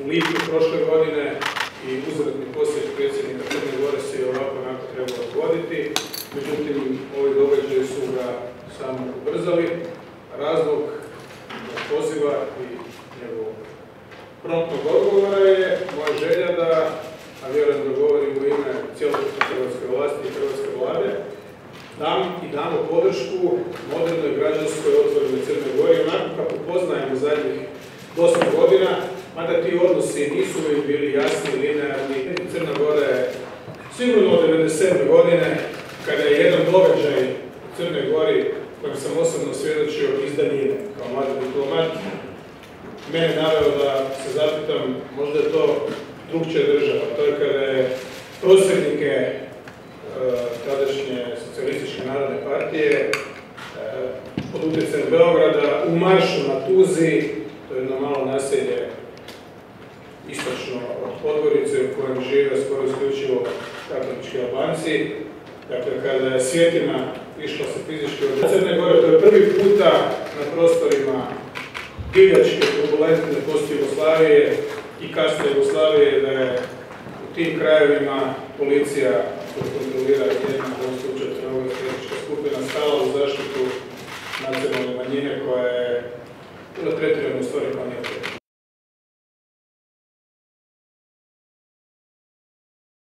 u lipnju prošle godine i uzratni posjet predsjednika Crne Gore se i ovako onako trebao odgoditi. Međutim, ovi događaji su ga samo ubrzali. Razlog poziva i njegovog promptnog odgovora je moja želja da, a vjerujem da govorim u ime cijelokupne hrvatske vlasti i hrvatske vlade, dam i damo podršku modernoj građanskoj otvorenoj Crnoj Gori, onako kako poznajemo zadnjih dosta godina, mada ti odnosi nisu uvijek bili jasni, linearni. Crna Gora je sigurno od 1997. godine, kada je jedan događaj u Crnoj Gori, kojem sam osobno svjedočio iz kao mladi diplomat, mene naveo da se zapitam, možda je to drugčija država. To je kada je prosvjednike e, tadašnje socijalističke narodne partije e, pod utjecajem Beograda u maršu na Tuzi, to je jedno malo naselje istočno od Podgorice u kojem žive skoro isključivo katolički Albanci. Dakle, kada je svjetina išla se fizički od Crne Gore, to je prvi puta na prostorima divljačke, turbulentne post Jugoslavije i kasne Jugoslavije da je u tim krajevima policija koja kontrolira jedna u ovom slučaju crnogorska skupina stala u zaštitu nacionalne manjine koja je bila u stvari kao